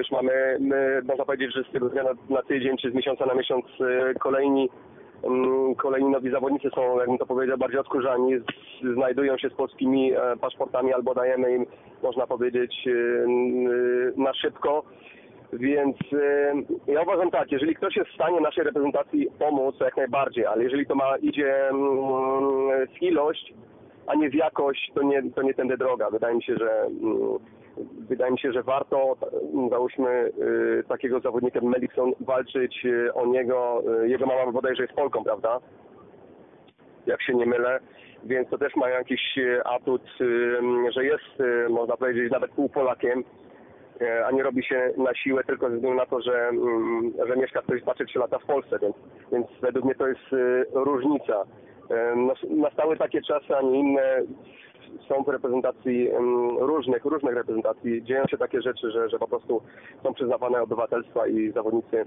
Już mamy, my, można powiedzieć, że z tego dnia na, na tydzień, czy z miesiąca na miesiąc e, kolejni, mm, kolejni nowi zawodnicy są, jakbym to powiedział, bardziej odkurzani, znajdują się z polskimi e, paszportami albo dajemy im, można powiedzieć, e, n- na szybko. Więc ja uważam tak, jeżeli ktoś jest w stanie naszej reprezentacji pomóc, to jak najbardziej, ale jeżeli to ma idzie mm, w ilość, a nie w jakość, to nie, to nie tędy droga. Wydaje mi się, że mm, wydaje mi się, że warto załóżmy y, takiego zawodnika Melikson walczyć y, o niego. Y, jego mama bodajże jest Polką, prawda? Jak się nie mylę. Więc to też ma jakiś atut, że jest, można powiedzieć, nawet półpolakiem e, a nie robi się na siłę tylko ze względu na to, że, mm, że mieszka ktoś 2-3 lata w Polsce, więc, więc według mnie to jest różnica. E, nas- Nastały takie czasy, a nie inne. Są w reprezentacji różnych, różnych reprezentacji. Dzieją się takie rzeczy, że, że po prostu są przyznawane obywatelstwa i zawodnicy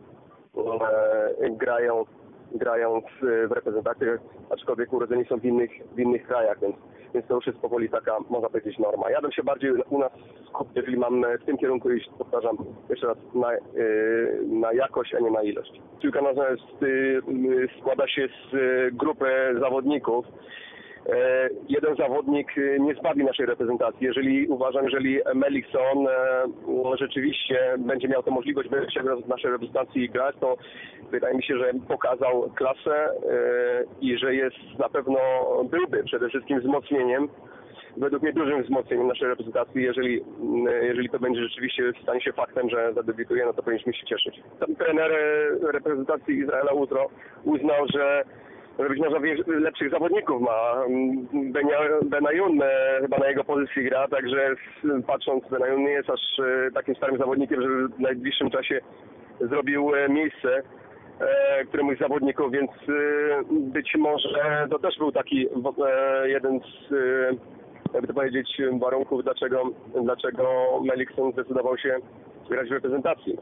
e, grają grają w, w reprezentacji, aczkolwiek urodzeni są w innych, w innych krajach, więc, więc to już jest powoli taka, można powiedzieć, norma. Ja bym się bardziej u nas skupił, jeżeli mam w tym kierunku iść, powtarzam jeszcze raz, na, yy, na jakość, a nie na ilość. Piłka nożna yy, składa się z yy, grupy zawodników, E, jeden zawodnik e, nie zbawi naszej reprezentacji. Jeżeli uważam, jeżeli Melikson e, no, rzeczywiście będzie miał tę możliwość wejścia w naszej reprezentacji grać, to wydaje mi się, że pokazał klasę e, i że jest na pewno byłby przede wszystkim wzmocnieniem według mnie dużym wzmocnieniem naszej reprezentacji, jeżeli, jeżeli to będzie rzeczywiście stanie się faktem, że zadebiutuje, no to powinniśmy się cieszyć. Tam trener e, reprezentacji Izraela Utro uznał, że że być może lepszych zawodników ma. Mm, Benayoun e, chyba na jego pozycji gra, także patrząc, Benayoun nie jest aż e, takim starym zawodnikiem, żeby w najbliższym czasie zrobił e, miejsce któremuś z więc być może to też był taki jeden z, jakby to powiedzieć, warunków, dlaczego, dlaczego Melikson zdecydował się grać w reprezentacji.